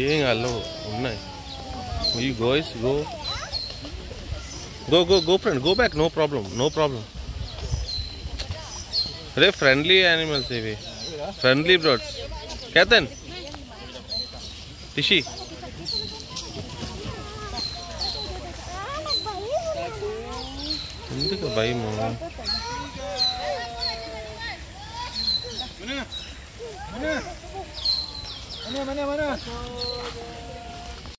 ఏం కాదు ఉన్నాయి you గోయిస్ go go go go friend go back no problem no problem ray friendly animals ఇవి friendly birds కేతన్ టిషి ఎందుకు భయము Mana? 慢点慢点慢点。